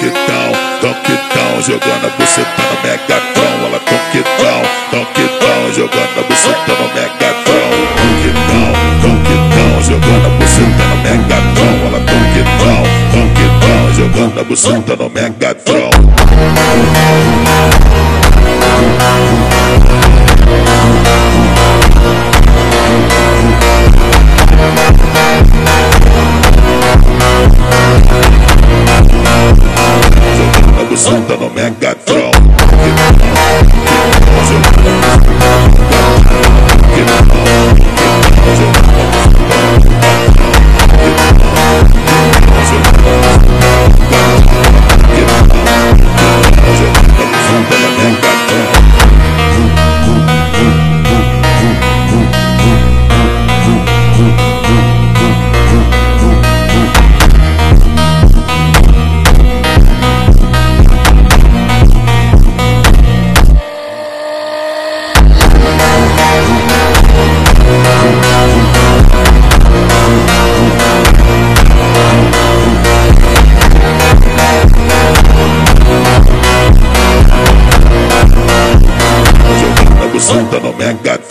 tonquitão, tonquitão, jogando a buceta no Megatron. Ela tonquitão, tonquitão, jogando a buceta no Megatron. Tonquitão, tonquitão, jogando a buceta no Megatron. Ela tonquitão, tonquitão, jogando a buceta no Megatron. Buceta no Megatron. Jogando a buceta no Megatron.